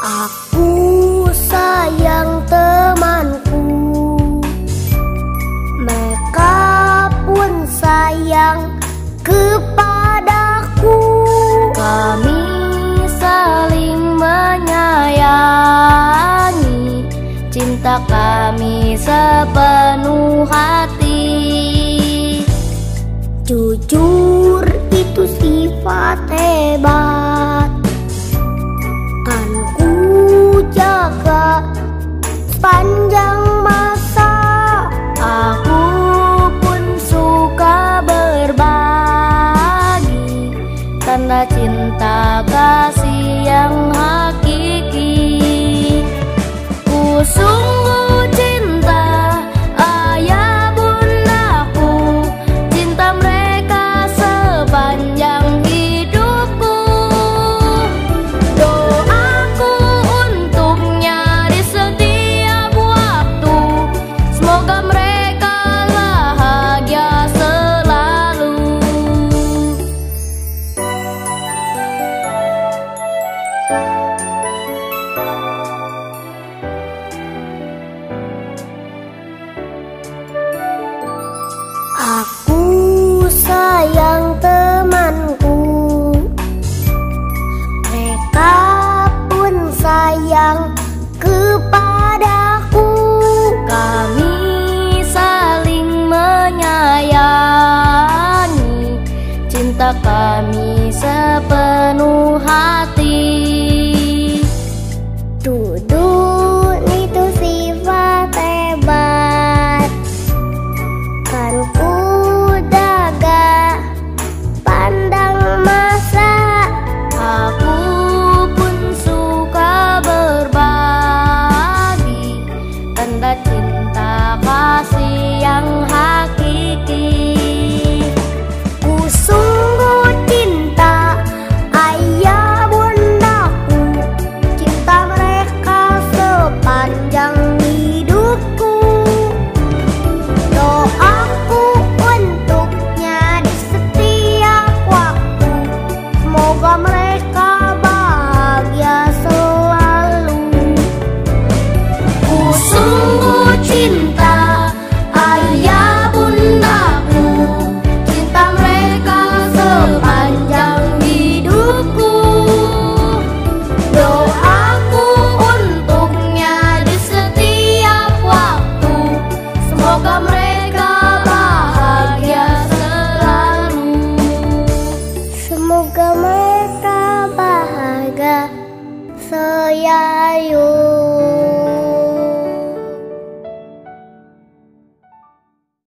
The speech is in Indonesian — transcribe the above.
Aku sayang temanku. Mereka pun sayang kepadaku. Kami saling menyayangi. Cinta kami sepenuh Cinta kami sepenuh hati. Cinta आयो